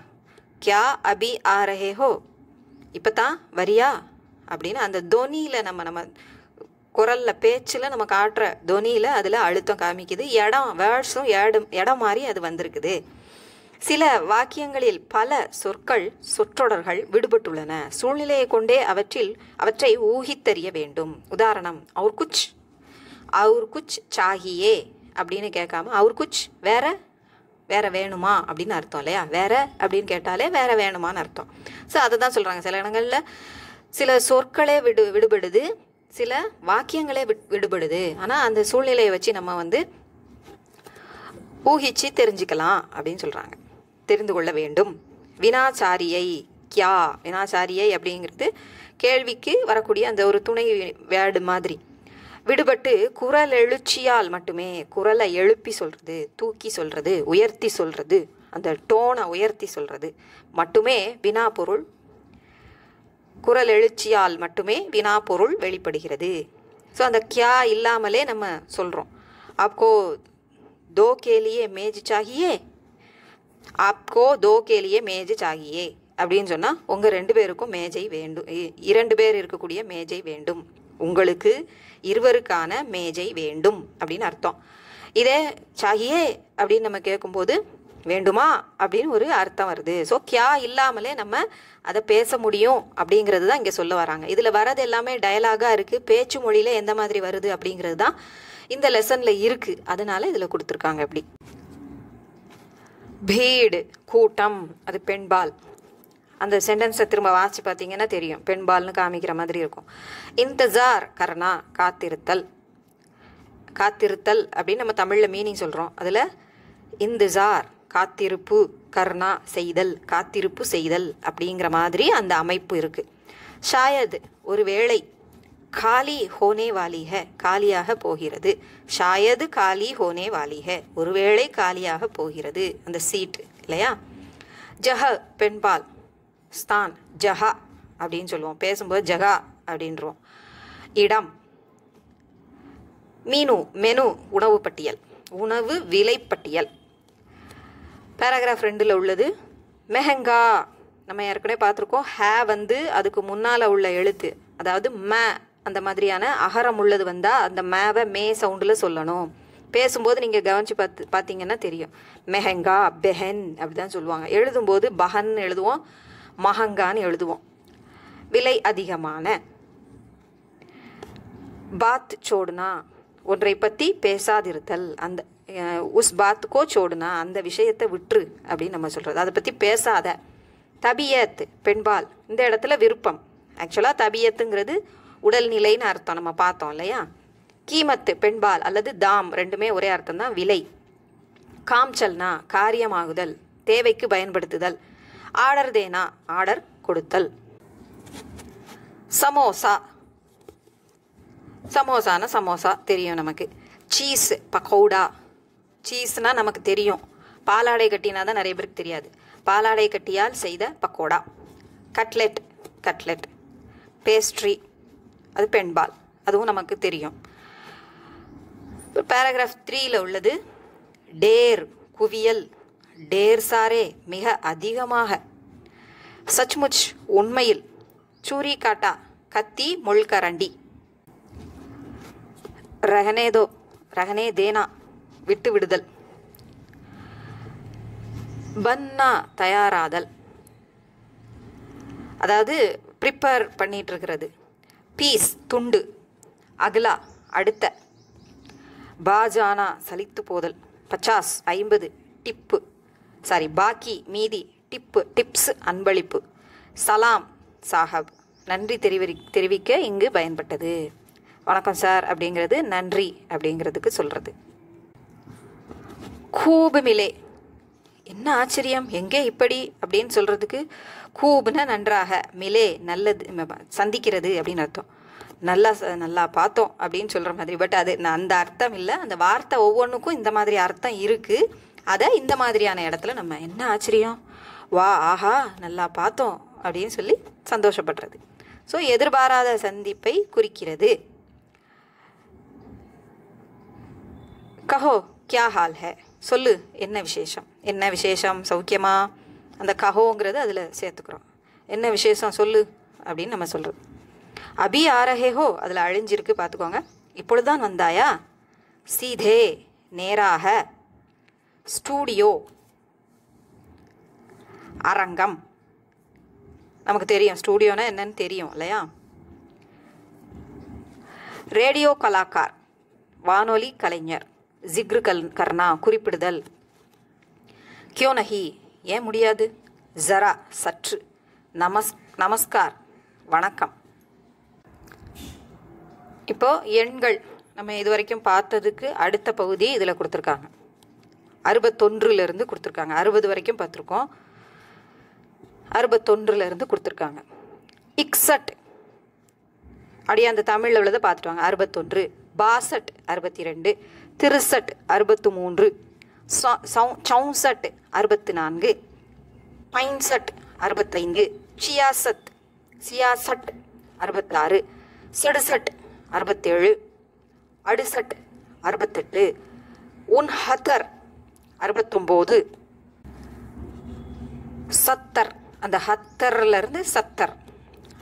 கியா அபி ஆரஹே ஹோ? இப்போ தான் வரியா? அப்படின்னு அந்த தொனியில் நம்ம நம்ம குரலில் பேச்சில் நம்ம காட்டுற தொனியில் அதில் அழுத்தம் காமிக்குது. இடம் வேர்ட்ஸும் இடம் இடம் மாதிரி அது வந்திருக்குது. சில வாக்கியங்களில் பல சொற்கள் சொற்றொடர்கள் விடுபட்டுள்ளன. சூழ்நிலையை கொண்டே அவற்றில் அவற்றை ஊகித்தறிய வேண்டும். உதாரணம் அவர் குச் அவர் குச் சாகியே அப்படின்னு கேட்காம அவர் குச் வேற வேற வேணுமா அப்படின்னு அர்த்தம் இல்லையா? வேற அப்படின்னு கேட்டாலே வேற வேணுமான்னு அர்த்தம். ஸோ அதை தான் சொல்கிறாங்க சில இடங்களில் சில சொற்களே விடு விடுபடுது சில வாக்கியங்களே விட் விடுபடுது. ஆனால் அந்த சூழ்நிலையை வச்சு நம்ம வந்து ஊகிச்சு தெரிஞ்சுக்கலாம் அப்படின்னு சொல்கிறாங்க தெரிந்து கொள்ள வேண்டும். வினாச்சாரியை கியா வினாச்சாரியை அப்படிங்கிறது கேள்விக்கு வரக்கூடிய அந்த ஒரு துணை வேர்டு மாதிரி. விடுபட்டு குரல் எழுச்சியால் மட்டுமே குரலை எழுப்பி சொல்கிறது தூக்கி சொல்கிறது உயர்த்தி சொல்கிறது அந்த டோனை உயர்த்தி சொல்கிறது மட்டுமே வினா பொருள். குரல் எழுச்சியால் மட்டுமே வினா பொருள் வெளிப்படுகிறது. ஸோ அந்த கியா இல்லாமலே நம்ம சொல்கிறோம் ஆப்கோ தோ கேலியே மேஜ் சாகியே? ஆப்கோ தோ கேலியே மேஜ் சாகியே? அப்படின்னு சொன்னால் உங்கள் ரெண்டு பேருக்கும் மேஜை வேண்டும் இரண்டு பேர் இருக்கக்கூடிய மேஜை வேண்டும். உங்களுக்கு இருவருக்கான மேஜை வேண்டும் அப்படின்னு அர்த்தம். இதே சாகியே அப்படின்னு நம்ம கேட்கும்போது வேண்டுமா? அப்படின்னு ஒரு அர்த்தம் வருது. ஸோ கியா இல்லாமலே நம்ம அதை பேச முடியும் அப்படிங்கிறது தான் இங்கே சொல்ல வராங்க. இதில் வரது எல்லாமே டயலாகாக இருக்குது பேச்சு மொழியில் எந்த மாதிரி வருது அப்படிங்கிறது தான் இந்த லெசனில் இருக்குது அதனால இதில் கொடுத்துருக்காங்க அப்படி பீடு கூட்டம் அது பெண்பால். அந்த சென்டென்ஸை திரும்ப வாசி பார்த்தீங்கன்னா தெரியும். பெண்பால்னு காமிக்கிற மாதிரி இருக்கும். இன்தஜார் கர்ணா காத்திருத்தல். காத்திருத்தல் அப்படின்னு நம்ம தமிழில் மீனிங் சொல்கிறோம் அதில் இந்துசார் காத்திருப்பு கர்ணா செய்தல் காத்திருப்பு செய்தல் அப்படிங்கிற மாதிரி அந்த அமைப்பு இருக்குது ஷாயத் ஒரு வேளை காலி ஹோனே வாலிக காலியாக போகிறது. ஷாயது காலி ஹோனே வாலிக ஒருவேளை காலியாக போகிறது. அந்த சீட்டு இல்லையா? ஜஹ பெண்பால் ஸ்தான் ஜஹா அப்படின்னு சொல்லுவோம். பேசும்போது ஜஹா அப்படின்றோம் இடம் மீனு மெனு உணவு பட்டியல். உணவு விலைப்பட்டியல் பேராகிராஃப் ரெண்டில் உள்ளது மெஹங்கா. நம்ம ஏற்கனவே பார்த்துருக்கோம். ஹே வந்து அதுக்கு முன்னால் உள்ள எழுத்து. அதாவது ம அந்த மாதிரியான அகரம் உள்ளது வந்தால் அந்த மேவை மே சவுண்டில் சொல்லணும். பேசும்போது நீங்கள் கவனித்து பார்த்து பார்த்தீங்கன்னா தெரியும். மெஹங்கா பெஹன் அப்படி தான் சொல்லுவாங்க. எழுதும்போது பஹன் எழுதுவோம். மஹங்கான்னு எழுதுவோம். விலை அதிகமான பாத் சோடுனா ஒன்றை பற்றி பேசாதிருத்தல். அந்த உஸ் பாத்துக்கோ சோடுனா அந்த விஷயத்தை விட்டுரு அப்படின்னு நம்ம சொல்கிறது அதை பற்றி பேசாத. தபியத் பெண்பால் இந்த இடத்துல விருப்பம். ஆக்சுவலாக தபியத்துங்கிறது உடல்நிலைன்னு அர்த்தம் நம்ம பார்த்தோம் இல்லையா? கீமத்து பெண்பால் அல்லது தாம் ரெண்டுமே ஒரே அர்த்தம் தான் விலை. காம்ச்சல்னா காரியமாகுதல் தேவைக்கு பயன்படுத்துதல். ஆர்டர் தேனா? ஆர்டர் கொடுத்தல். சமோசா. சமோசானா சமோசா தெரியும் நமக்கு. சீஸ் பக்கோடா. சீஸ்னால் நமக்கு தெரியும். பாலாடை கட்டினா தான் நிறைய பேருக்கு தெரியாது. பாலாடை கட்டியால் செய்த பக்கோடா. Cutlet cutlet. பேஸ்ட்ரி. அது பெண்பால். அதுவும் நமக்கு தெரியும். இப்போ பேராகிராஃப் த்ரீயில் உள்ளது டேர் குவியல். டேர் சாரே மிக அதிகமாக. சச்முச் உண்மையில் சூரி காட்டா கத்தி முள்கரண்டி ரகனேதோ ரகனே தேனா விட்டு விடுதல். பன்னா தயாராதல். அதாவது ப்ரிப்பேர் பண்ணிட்டு இருக்கிறது பீஸ் துண்டு அகலா அடுத்த. பாஜானா சலித்து போதல். பச்சாஸ் ஐம்பது டிப்பு. சாரி பாக்கி மீதி டிப்பு டிப்ஸ் அன்பளிப்பு. சலாம் சாஹப். நன்றி தெரிவி தெரிவிக்க இங்கு பயன்பட்டது. வணக்கம் சார் அப்படிங்கிறது நன்றி அப்படிங்கிறதுக்கு சொல்கிறது கூபு மிலே என்ன ஆச்சரியம் எங்கே இப்படி அப்படின்னு சொல்கிறதுக்கு கூபுனா நன்றாக மிலே நல்லது சந்திக்கிறது அப்படின்னு அர்த்தம். நல்லா நல்லா பார்த்தோம் அப்படின்னு சொல்கிற மாதிரி. பட் அது அந்த அர்த்தம் இல்லை. அந்த வார்த்தை ஒவ்வொன்றுக்கும் இந்த மாதிரி அர்த்தம் இருக்குது அதை இந்த மாதிரியான இடத்துல நம்ம என்ன ஆச்சரியம்? வா ஆஹா நல்லா பார்த்தோம் அப்படின்னு சொல்லி சந்தோஷப்படுறது. ஸோ எதிர்பாராத சந்திப்பை குறிக்கிறது. கஹோ கியா ஹால் ஹே? சொல்லு என்ன விசேஷம்? என்ன விசேஷம்? சௌக்கியமா? அந்த கஹோங்கிறது அதில் சேர்த்துக்கிறோம். என்ன விசேஷம்? சொல்லு அப்படின்னு நம்ம சொல்கிறோம் அபி ஆரஹே ஹோ? அதில் அழிஞ்சிருக்கு பார்த்துக்கோங்க இப்பொழுதுதான் வந்தாயா? சீதே நேராக. ஸ்டூடியோ. அரங்கம். நமக்கு தெரியும் ஸ்டூடியோனா என்னன்னு தெரியும் இல்லையா? ரேடியோ கலாக்கார் வானொலி கலைஞர் ஜிக்ரு கல் கர்னா குறிப்பிடுதல். கியோனஹி ஏன் முடியாது? ஜரா சற்று. நமஸ் நமஸ்கார் வணக்கம். இப்போ எண்கள் நம்ம இது வரைக்கும் பார்த்ததுக்கு அடுத்த பகுதி இதில் கொடுத்துருக்காங்க. அறுபத்தொன்றுலேருந்து கொடுத்துருக்காங்க. அறுபது வரைக்கும் பார்த்துருக்கோம். அறுபத்தொன்றுலேருந்து கொடுத்துருக்காங்க. இக்ஸட் அப்படியே அந்த தமிழில் உள்ளதை பார்த்துட்டு வாங்க. அறுபத்தொன்று. பாசட் அறுபத்தி ரெண்டு திருசட் அறுபத்து மூன்று சவுசட் அறுபத்து நான்கு பைன்சட் அறுபத்தைந்து. சியாசத் சியாசட் அறுபத்தாறு. சடுசட் அறுபத்தேழு. அடுசட் அறுபத்தெட்டு. உன்ஹத்தர் அறுபத்தொம்போது. சத்தர். அந்த ஹத்தர்லேருந்து சத்தர்.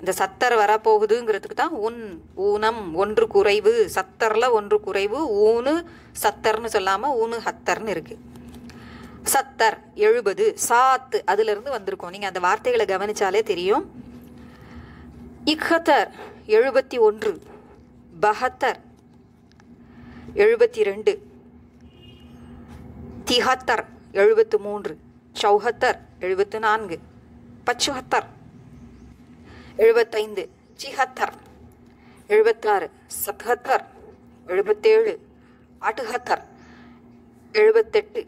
இந்த சத்தர் வரப்போகுதுங்கிறதுக்கு தான் உன் ஊனம் ஒன்று குறைவு. சத்தரில் ஒன்று குறைவு ஊனு சத்தர்னு சொல்லாமல் ஊனு ஹத்தர்னு இருக்குது சத்தர் எழுபது சாத்து அதுலேருந்து வந்திருக்கோம். நீங்கள் அந்த வார்த்தைகளை கவனிச்சாலே தெரியும். இஹத்தர் எழுபத்தி ஒன்று. பஹத்தர் எழுபத்தி ரெண்டு. திஹத்தர் எழுபத்து மூன்று சௌஹத்தர் எழுபத்து நான்கு பச்சுஹத்தர் எழுபத்தைந்து சிஹத்தர் எழுபத்தாறு சத்ஹத்தர் எழுபத்தேழு அட்டுஹத்தர் எழுபத்தெட்டு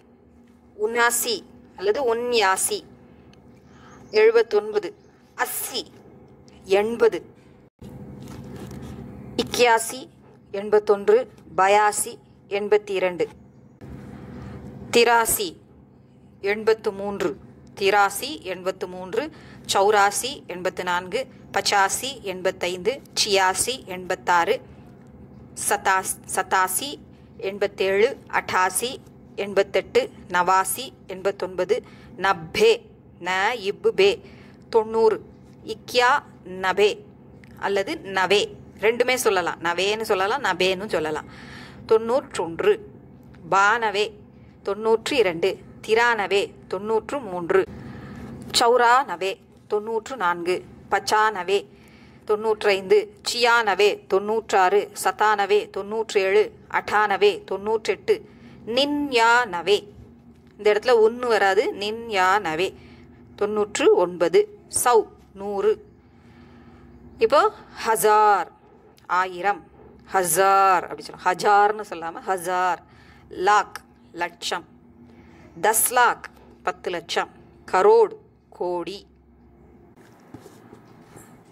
உன்னாசி அல்லது உன்யாசி எழுபத்தொன்பது அஸ்ஸி எண்பது இக்கியாசி எண்பத்தொன்று பயாசி எண்பத்தி இரண்டு திராசி எண்பத்து மூன்று. திராசி எண்பத்து மூன்று சௌராசி எண்பத்து நான்கு பச்சாசி எண்பத்தைந்து சியாசி எண்பத்தாறு சதாஸ் சதாசி எண்பத்தேழு அட்டாசி எண்பத்தெட்டு நவாசி எண்பத்தொன்பது நப்பே ந இப்பு பே. தொண்ணூறு. இக்யா நபே அல்லது நவே. ரெண்டுமே சொல்லலாம். நவேன்னு சொல்லலாம் நபேன்னு சொல்லலாம். தொண்ணூற்றொன்று. பானவே. தொண்ணூற்றி இரண்டு திரானவே தொண்ணூற்று மூன்று சௌரானவே தொண்ணூற்று நான்கு பச்சானவே தொண்ணூற்றைந்து சியானவே தொண்ணூற்றாறு சதானவே தொண்ணூற்றேழு அட்டானவே தொண்ணூற்றெட்டு நின்யானவே இந்த இடத்துல ஒன்று வராது. நின்யானவே தொண்ணூற்று ஒன்பது சௌ நூறு. இப்போ ஹசார். ஆயிரம். ஹசார் அப்படி சொல்லலாம் ஹஜார்னு சொல்லாமல் ஹசார். லாக். லட்சம். தஸ் லாக் பத்து லட்சம். கரோடு கோடி.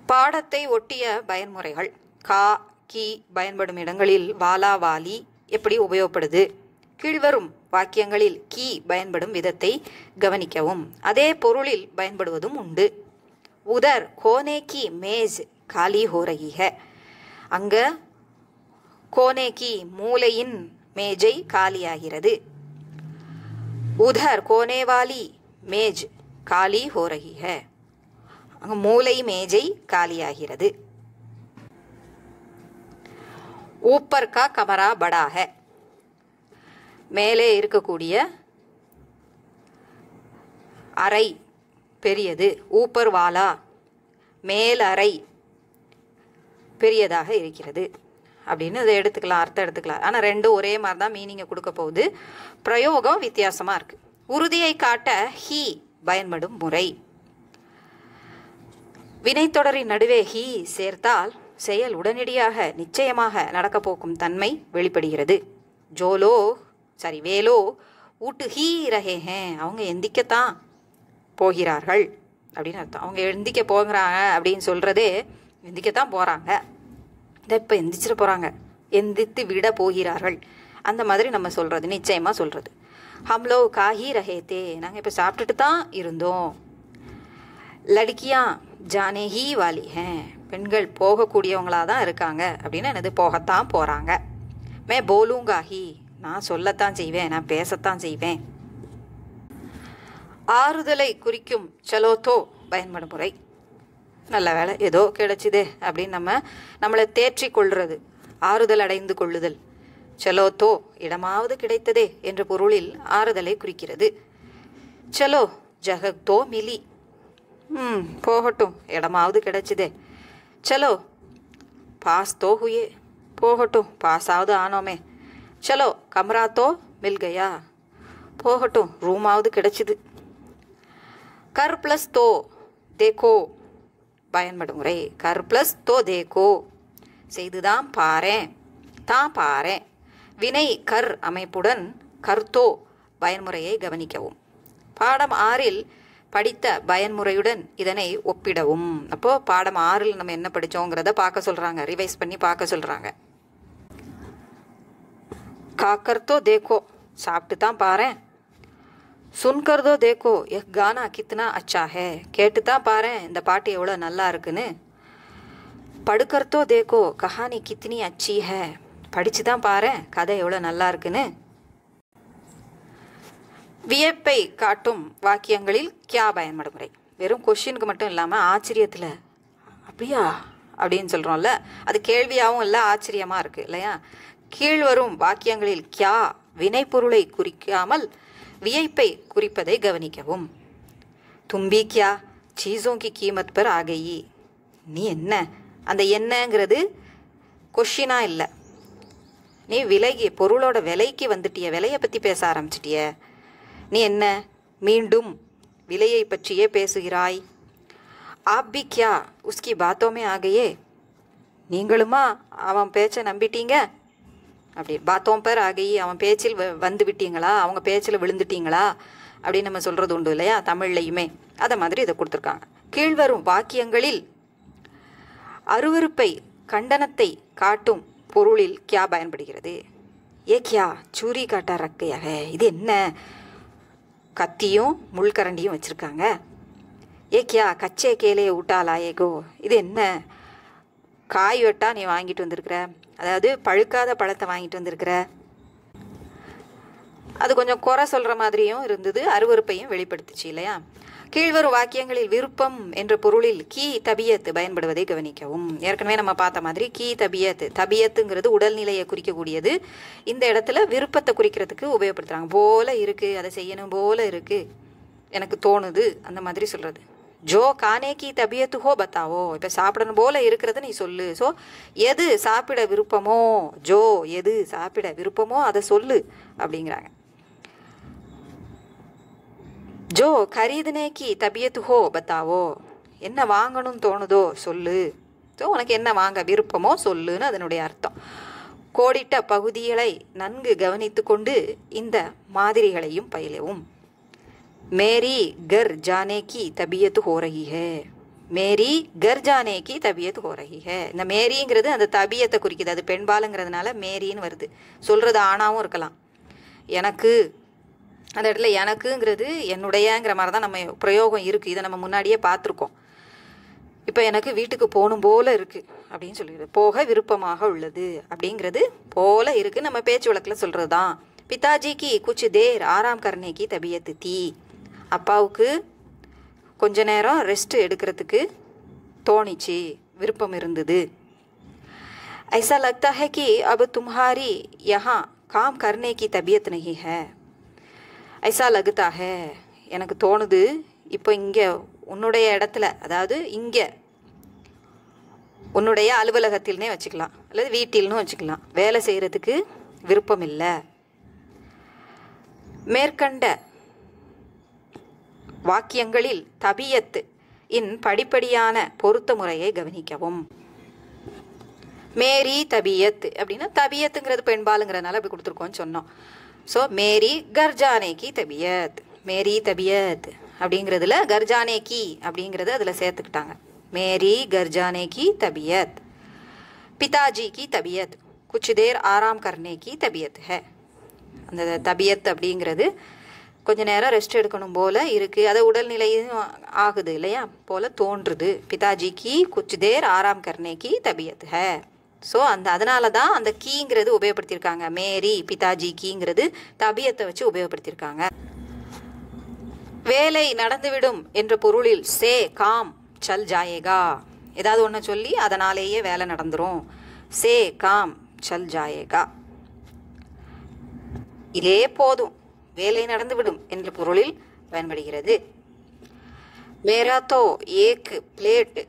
பாடத்தை ஒட்டிய பயன்முறைகள். கா கி பயன்படும் இடங்களில் வாலா வாலி எப்படி உபயோகப்படுது? கீழ்வரும் வாக்கியங்களில் கி பயன்படும் விதத்தை கவனிக்கவும். அதே பொருளில் பயன்படுவதும் உண்டு. உதர் கோனே கி மேஜ் காலி ஹோ ரஹி அங்க கோனே கி மூலையின் மேஜை காலியாகிறது. உதர் கோனேவாலி மேஜ் காலி ஹோ ரஹி மூலை மேஜை காலியாகிறது. ஊப்பர் கா கமரா படாக. மேலே இருக்கக்கூடிய அறை பெரியது. ஊப்பர் வாலா மேலறை பெரியதாக இருக்கிறது. அப்படின்னு இதை எடுத்துக்கலாம் அர்த்தம் எடுத்துக்கலாம். ஆனால் ரெண்டும் ஒரே மாதிரி தான் மீனிங்கை கொடுக்க போகுது. பிரயோகம் வித்தியாசமாக இருக்குது உறுதியை காட்ட ஹி பயன்படும் முறை. வினைத்தொடரின் நடுவே ஹி சேர்த்தால் செயல் உடனடியாக நிச்சயமாக நடக்கப் போகும் தன்மை வெளிப்படுகிறது. ஜோலோ சாரி வேலோ ஊட்டு ஹீ ரஹே ஹே அவங்க எந்திக்கத்தான் போகிறார்கள் அப்படின்னு அர்த்தம். அவங்க எந்திக்க போகிறாங்க அப்படின்னு சொல்கிறதே எந்திக்கத்தான் போகிறாங்க இதை இப்போ எந்திரிச்சிட போகிறாங்க எந்தித்து விட போகிறார்கள். அந்த மாதிரி நம்ம சொல்கிறது நிச்சயமாக சொல்கிறது ஹம்லோ காஹி ரஹேத்தே நாங்கள் இப்போ சாப்பிட்டுட்டு தான் இருந்தோம். லடுக்கியா ஜானேஹி வாலி ஹே பெண்கள் போகக்கூடியவங்களாக தான் இருக்காங்க அப்படின்னு என்னது போகத்தான் போகிறாங்க மே போலூங்கா ஹி நான் சொல்லத்தான் செய்வேன் நான் பேசத்தான் செய்வேன். ஆறுதலை குறிக்கும் சலோத்தோ பயன்படும் முறை. நல்ல வேலை ஏதோ கிடைச்சிதே அப்படின்னு நம்ம நம்மளை தேற்றி கொள்றது ஆறுதல் அடைந்து கொள்ளுதல். சலோத்தோ இடமாவது கிடைத்ததே என்ற பொருளில் ஆறுதலை குறிக்கிறது. சலோ ஜகத்தோ மிலி. ம் போகட்டும் இடமாவது கிடைச்சிதே. சலோ பாஸ் தோ ஹுயே. போகட்டும் பாஸாவது ஆனோமே. சலோ கம்ரா தோ போகட்டும் ரூமாவது கிடைச்சிது. கர் ப்ளஸ் தோ தேக்கோ பயன்படும் முறை. கர் ப்ளஸ் தோ தேக்கோ செய்துதான் பாரேன் தான் பாரேன் வினை கர் அமைப்புடன் கர்த்தோ பயன்முறையை கவனிக்கவும். பாடம் ஆறில் படித்த பயன்முறையுடன் இதனை ஒப்பிடவும். அப்போ பாடம் ஆறில் நம்ம என்ன படிச்சோங்கிறத பார்க்க சொல்கிறாங்க ரிவைஸ் பண்ணி பார்க்க சொல்கிறாங்க காக்கர்த்தோ தேக்கோ சாப்பிட்டு தான் பாரேன் சுன்கர் தோ தேக்கோ எஹ் கானா கித்னா அச்சா ஹே? கேட்டு தான் பாரேன் இந்த பாட்டு எவ்வளோ நல்லா இருக்குன்னு. படுக்கர்த்தோ தேக்கோ கஹானி கித்னி அச்சி ஹே? படிச்சு தான் பாரேன் கதை எவ்வளோ நல்லா இருக்குன்னு. வியப்பை காட்டும் வாக்கியங்களில் கியா பயன்படுமுறை வெறும் கொஷினுக்கு மட்டும் இல்லாமல் ஆச்சரியத்தில் அப்படியா? அப்படின்னு சொல்கிறோம்ல அது கேள்வியாகவும் இல்லை ஆச்சரியமாக இருக்குது இல்லையா? கீழ்வரும் வாக்கியங்களில் கியா வினைப்பொருளை குறிக்காமல் வியப்பை குறிப்பதை கவனிக்கவும். தும்பி கியா சீசோங்கி கீமத் பர் ஆகையி. நீ என்ன? அந்த என்னங்கிறது கொஷினா இல்லை. நீ விலைக்கு பொருளோட விலைக்கு வந்துட்டிய விலையை பற்றி பேச ஆரம்பிச்சிட்டிய. நீ என்ன? மீண்டும் விலையை பற்றியே பேசுகிறாய். ஆப் பி கியா உஸ்கி பாத்தோமே ஆகையே. நீங்களுமா அவன் பேச்சை நம்பிட்டீங்க? அப்படி பாத்தோம் பேர் ஆகி அவன் பேச்சில் வ- வந்து விட்டீங்களா? அவங்க பேச்சில் விழுந்துட்டீங்களா? அப்படின்னு நம்ம சொல்கிறது உண்டு இல்லையா? தமிழ்லையுமே. அதை மாதிரி இதை கொடுத்துருக்காங்க. கீழ்வரும் வாக்கியங்களில் அருவருப்பை கண்டனத்தை காட்டும் பொருளில் கியா பயன்படுகிறது? ஏ கியா சூரி காட்டா ரக்கையாக. இது என்ன? கத்தியும் முள்கரண்டியும் வச்சுருக்காங்க. ஏ கியா கச்சே கேலே ஊட்டாலா ஏகோ இது என்ன? காய் வெட்டா நீ வாங்கிட்டு வந்திருக்கிற. அதாவது பழுக்காத பழத்தை வாங்கிட்டு வந்திருக்கிற. அது கொஞ்சம் குறை சொல்கிற மாதிரியும் இருந்தது அருவருப்பையும் வெளிப்படுத்துச்சு இல்லையா? கீழ்வரும் வாக்கியங்களில் விருப்பம் என்ற பொருளில் கீ தபியத்து பயன்படுவதை கவனிக்கவும். ஏற்கனவே நம்ம பார்த்த மாதிரி கீ தபியத்து தபியத்துங்கிறது உடல்நிலையை குறிக்கக்கூடியது. இந்த இடத்துல விருப்பத்தை குறிக்கிறதுக்கு உபயோகப்படுத்துகிறாங்க போல இருக்குது அதை செய்யணும் போல இருக்குது எனக்கு தோணுது அந்த மாதிரி சொல்கிறது ஜோ கானேக்கி தபியத்து ஹோ பத்தாவோ? இப்போ சாப்பிடணும் போல இருக்கிறத நீ சொல்லு. ஸோ எது சாப்பிட விருப்பமோ? ஜோ எது சாப்பிட விருப்பமோ அதை சொல்லு அப்படிங்கிறாங்க. ஜோ கரீதுனேக்கி தபியத்து ஹோ பத்தாவோ? என்ன வாங்கணும்னு தோணுதோ சொல்லு. ஸோ உனக்கு என்ன வாங்க விருப்பமோ சொல்லுன்னு அதனுடைய அர்த்தம். கோடிட்ட பகுதிகளை நன்கு கவனித்து கொண்டு இந்த மாதிரிகளையும் பயிலவும். மேரி கர் ஜானே கி தபியத் ஹோ ரஹி ஹே மேரி கர் ஜானே கி தபியத் ஹோ ரஹி ஹே இந்த மேரிங்கிறது அந்த தபியத்தை குறிக்குது. அது பெண்பாலுங்கிறதுனால மேரின்னு வருது. சொல்கிறது ஆணாவும் இருக்கலாம். எனக்கு அந்த இடத்துல எனக்குங்கிறது என்னுடையங்கிற மாதிரி தான் நம்ம பிரயோகம் இருக்குது இதை நம்ம முன்னாடியே பார்த்துருக்கோம். இப்போ எனக்கு வீட்டுக்கு போகணும் போல இருக்குது அப்படின்னு சொல்லிடுது. போக விருப்பமாக உள்ளது அப்படிங்கிறது போல இருக்குது நம்ம பேச்சு வழக்கில் சொல்கிறது தான் பிதாஜிக்கு குச்சு தேர் ஆராம் கருணைக்கு தபியத்து தீ. அப்பாவுக்கு கொஞ்ச நேரம் ரெஸ்ட் எடுக்கிறதுக்கு தோணிச்சு விருப்பம் இருந்தது ऐसा लगता है कि अब तुम्हारी यहाँ काम करने की तबीयत नहीं है ஐசா லகுதா ஹே எனக்கு தோணுது இப்போ இங்கே உன்னுடைய இடத்துல அதாவது இங்கே உன்னுடைய அலுவலகத்தில்னே வச்சுக்கலாம் அல்லது வீட்டில்னு வச்சுக்கலாம் வேலை செய்கிறதுக்கு விருப்பம் இல்லை மேற்கண்ட வாக்கியங்களில் தபியத்து இன் படிப்படியான பொருத்த முறையை கவனிக்கவும். மேரி தபியத் அப்படின்னா தபியத்துங்கிறது பெண்பாலுங்கிறதுனால அப்படி கொடுத்துருக்கோம்னு சொன்னோம். ஸோ மேரி கர்ஜானே கி தபியத் மேரி தபியத் அப்படிங்கிறதுல கர்ஜானே அப்படிங்கிறது அதில் சேர்த்துக்கிட்டாங்க. மேரி கர்ஜானே கி தபியத் பிதாஜி கி தபியத் குச் தேர் ஆராம் கர்னே கி தபியத் ஹே. அந்த தபியத் அப்படிங்கிறது கொஞ்ச நேரம் ரெஸ்ட் எடுக்கணும் போல இருக்குது அது உடல்நிலையும் ஆகுது இல்லையா? போல தோன்றுது. பிதாஜிக்கு குச் தேர் ஆறாம் கர்னேக்கு தபியத் ஹே. ஸோ அந்த அதனால தான் அந்த கீங்கிறது உபயோகப்படுத்தியிருக்காங்க. மேரி பிதாஜி கீங்கிறது தபியத்தை வச்சு உபயோகப்படுத்தியிருக்காங்க. வேலை நடந்துவிடும் என்ற பொருளில் சே காம் சல் ஜாயேகா. ஏதாவது ஒன்று சொல்லி அதனாலேயே வேலை நடந்துரும். சே காம் சல் ஜாயேகா. இதே போதும். வேலை நடந்துவிடும் என்ற பொருளில் பயன்படுகிறது. மேராத்தோ ஏக்கு பிளேட்டு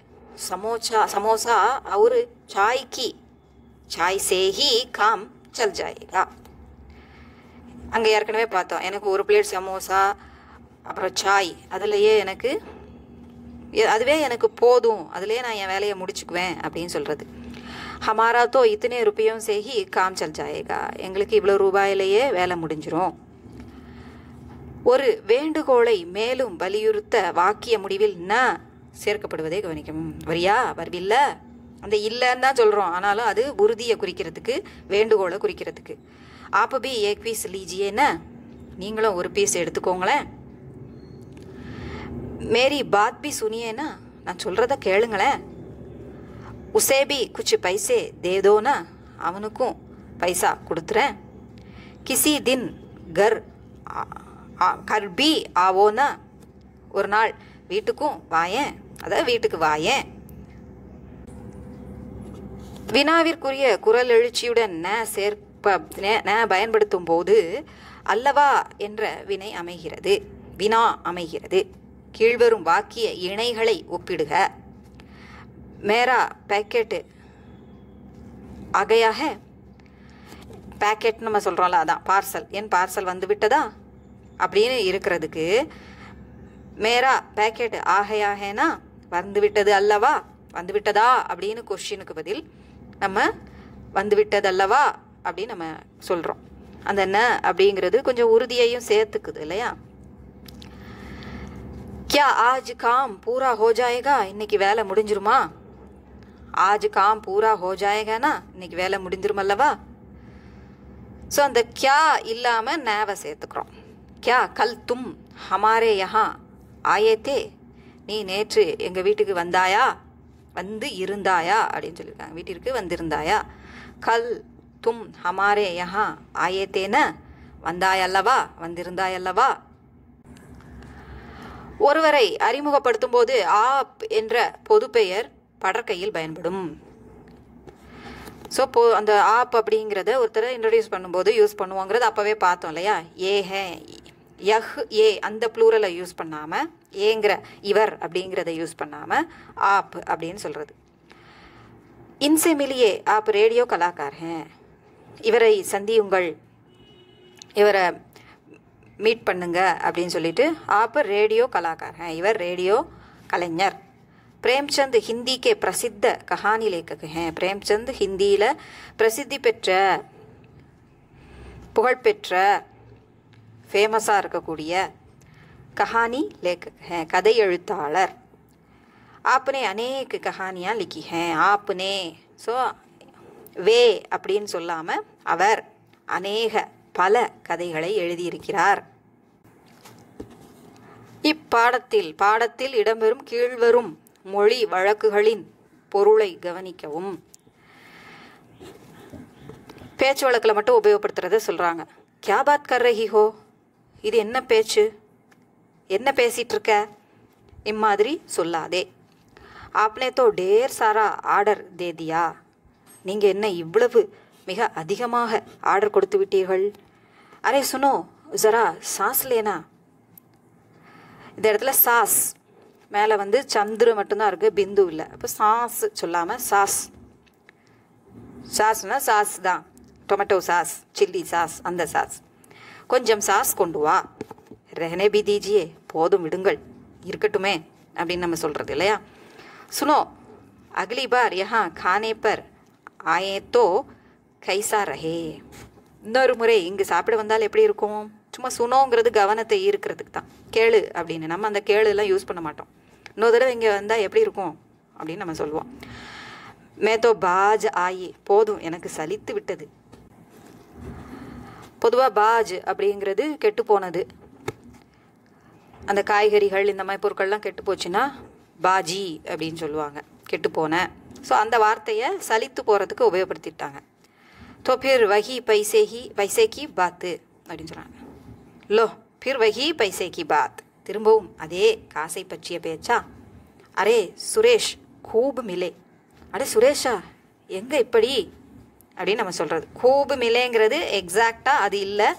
சமோசா சமோசா ஒரு சாய்க்கு சாய் சேகி காம் சல் ஜாயேகா. அங்கே ஏற்கனவே பார்த்தோம். எனக்கு ஒரு பிளேட் சமோசா அப்புறம் சாய். அதுலேயே எனக்கு அதுவே எனக்கு போதும். அதுலேயே நான் என் வேலையை முடிச்சுக்குவேன் அப்படின்னு சொல்கிறது ஹமாரா தோ இத்தனை ருப்பியும் சேகி காம் சல் ஜாயேகா. எங்களுக்கு இவ்வளோ ரூபாயிலேயே வேலை முடிஞ்சிரும். ஒரு வேண்டுகோளை மேலும் வலியுறுத்த வாக்கிய முடிவில் ந சேர்க்கப்படுவதை கவனிக்கணும் வரியா? வருவில்ல. அந்த இல்லைன்னு தான் சொல்கிறோம் ஆனாலும் அது உறுதியை குறிக்கிறதுக்கு வேண்டுகோளை குறிக்கிறதுக்கு. ஆப்ப பி ஏக் பீஸ் லீஜியேன்னு நீங்களும் ஒரு பீஸ் எடுத்துக்கோங்களேன். மேரி பாத் பி சுனியேன்னா நான் சொல்கிறத கேளுங்களேன். உசேபி குச்சி பைசே தேதோனா? அவனுக்கும் பைசா கொடுத்துறேன். கிசி தின் கர் ஆ- ஆ- ஒரு நாள் வீட்டுக்கும் வாயேன். அதாவது வீட்டுக்கு வாயேன். வினாவிற்குரிய குரல் எழுச்சியுடன் ந சேர்ப்ப ந- ந பயன்படுத்தும் போது அல்லவா என்ற வினை அமைகிறது. வினா அமைகிறது. கீழ்வரும் வாக்கிய இணைகளை ஒப்பிடுக. மேரா பேக்கெட்டு ஆகையாக பேக்கெட் நம்ம சொல்கிறோம்ல அதான் பார்சல் என் பார்சல் வந்து விட்டதா? அப்படின்னு இருக்கிறதுக்கு மேரா பேக்கெட் ஆகை ஆகேனா வந்துவிட்டது அல்லவா? வந்துவிட்டதா? அப்படின்னு கொஷினுக்கு பதில் நம்ம வந்துவிட்டது அல்லவா? அப்படின்னு நம்ம சொல்கிறோம் அந்த என்ன அப்படிங்கிறது கொஞ்சம் உறுதியையும் சேர்த்துக்குது இல்லையா? கியா ஆஜ் காம் பூரா ஹோ ஜாயேகா? இன்னைக்கு வேலை முடிஞ்சிருமா? ஆஜ் காம் பூரா ஹோ ஜாயேகானா? இன்னைக்கு வேலை முடிஞ்சிரும் அல்லவா? ஸோ அந்த கியா இல்லாமல் நேவை சேர்த்துக்கிறோம். கியா கல் தும் ஹமாரே யஹா. ஆயேத்தே நீ நேற்று எங்கள் வீட்டுக்கு வந்தாயா? வந்து இருந்தாயா? அப்படின்னு சொல்லியிருக்காங்க. வீட்டிற்கு வந்திருந்தாயா? கல் தும் ஹமாரே யஹா. ஆயேத்தேன வந்தாயல்லவா? வந்திருந்தாயல்லவா? ஒருவரை அறிமுகப்படுத்தும் போது ஆப் என்ற பொதுப்பெயர் படற்கையில் பயன்படும். ஸோ போ அந்த ஆப் அப்படிங்கிறத ஒருத்தரை இன்ட்ரடியூஸ் பண்ணும்போது யூஸ் பண்ணுவோங்கிறது அப்போவே பார்த்தோம் இல்லையா? ஏ ஹே யஹ் ஏ அந்த ப்ளூரலை யூஸ் பண்ணாமல் ஏங்கிற இவர் அப்படிங்கிறத யூஸ் பண்ணாமல் ஆப் அப்படின்னு சொல்கிறது இன்சே மிலியே ஆப் ரேடியோ கலாக்கார். ஹேன் இவரை சந்தியுங்கள். இவரை மீட் பண்ணுங்க அப்படின்னு சொல்லிட்டு ஆப் ரேடியோ கலாக்கார். இவர் ரேடியோ கலைஞர். பிரேம்சந்த் ஹிந்திக்கே பிரசித்த கஹானி லேக்கக்கு பிரேம்சந்த் ஹிந்தியில் பிரசித்தி பெற்ற புகழ்பெற்ற ஃபேமஸாக இருக்கக்கூடிய கஹானி லேக் ஹே கதை எழுத்தாளர். ஆப்னே அநேக கஹானியாக லிக்கி ஹே ஆப்னே ஸோ வே அப்படின்னு சொல்லாமல் அவர் அநேக பல கதைகளை எழுதியிருக்கிறார். இப்பாடத்தில் பாடத்தில் இடம்பெறும் கீழ்வரும் மொழி வழக்குகளின் பொருளை கவனிக்கவும். பேச்சு வழக்கில் மட்டும் உபயோகப்படுத்துறத சொல்கிறாங்க கியா பாத் கர் ரஹி ஹோ? இது என்ன பேச்சு? என்ன பேசிகிட்ருக்க இருக்க இம்மாதிரி சொல்லாதே. ஆப்னே தோ டேர் சாரா ஆர்டர் தேதியா? நீங்கள் என்ன இவ்வளவு மிக அதிகமாக ஆர்டர் கொடுத்து விட்டீர்கள்? அரே சுனோ ஜரா சாஸ் லேனா இந்த இடத்துல சாஸ். மேலே வந்து சந்திர மட்டும்தான் இருக்குது பிந்து இல்லை. அப்போ சாஸ் சொல்லாமல் சாஸ். சாஸ்னால் சாஸ் தான். டொமேட்டோ சாஸ் சில்லி சாஸ் அந்த சாஸ். கொஞ்சம் சாஸ் கொண்டு வா. ரெஹனே பி தீஜியே போதும் விடுங்கள். இருக்கட்டுமே அப்படின்னு நம்ம சொல்கிறது இல்லையா? சுனோ அகலி பார் யஹா கானே பர் ஆயே தோ கைசா ரஹே. இன்னொரு முறை இங்கே சாப்பிட வந்தால் எப்படி இருக்கும்? சும்மா சுனோங்கிறது கவனத்தை ஈர்க்கிறதுக்கு தான். கேளு அப்படின்னு. நம்ம அந்த கேளுலாம் யூஸ் பண்ண மாட்டோம். இன்னொரு தடவை இங்கே வந்தால் எப்படி இருக்கும்? அப்படின்னு நம்ம சொல்லுவோம் மேத்தோ பாஜ் ஆயி போதும். எனக்கு சலித்து விட்டது. பொதுவாக பாஜ் அப்படிங்கிறது கெட்டு போனது. அந்த காய்கறிகள் இந்த மாதிரி பொருட்கள்லாம் கெட்டு போச்சுன்னா பாஜி அப்படின்னு சொல்லுவாங்க. கெட்டு போனேன் ஸோ அந்த வார்த்தையை சலித்து போகிறதுக்கு உபயோகப்படுத்திட்டாங்க. தோ பிர் வகி பைசேகி பைசேகி பாத்து அப்படின்னு சொல்கிறாங்க லோ பிர் வகி பைசேகி பாத் திரும்பவும் அதே காசை பற்றிய பேச்சா? அரே சுரேஷ் கூப் மிலே அடே சுரேஷா எங்கே இப்படி அப்படின்னு நம்ம சொல்கிறது கூபு மிலேங்கிறது எக்ஸாக்டாக அது இல்லை.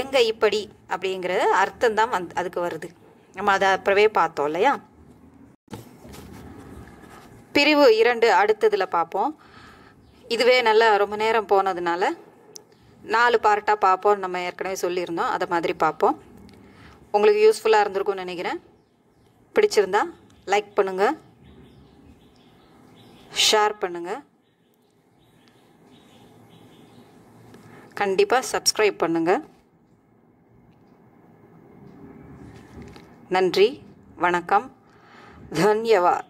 எங்கே இப்படி? அப்படிங்கிறது அர்த்தம் தான் வந்து அதுக்கு வருது. நம்ம அதை அப்புறவே பார்த்தோம் இல்லையா? பிரிவு இரண்டு அடுத்ததில் பார்ப்போம். இதுவே நல்லா ரொம்ப நேரம் போனதுனால நாலு பார்ட்டாக பார்ப்போம் நம்ம ஏற்கனவே சொல்லியிருந்தோம். அதை மாதிரி பார்ப்போம். உங்களுக்கு யூஸ்ஃபுல்லாக இருந்திருக்கும்னு நினைக்கிறேன். பிடிச்சிருந்தா லைக் பண்ணுங்கள் ஷேர் பண்ணுங்கள் கண்டிப்பாக சப்ஸ்கிரைப் பண்ணுங்கள் நன்றி வணக்கம் தன்யவாத்.